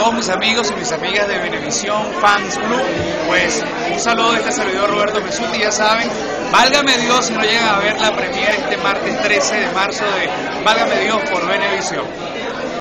todos mis amigos y mis amigas de Venevisión Fans Club, pues un saludo de este servidor Roberto Mesuti, ya saben, válgame Dios si no llegan a ver la premiere este martes 13 de marzo de Válgame Dios por Venevisión.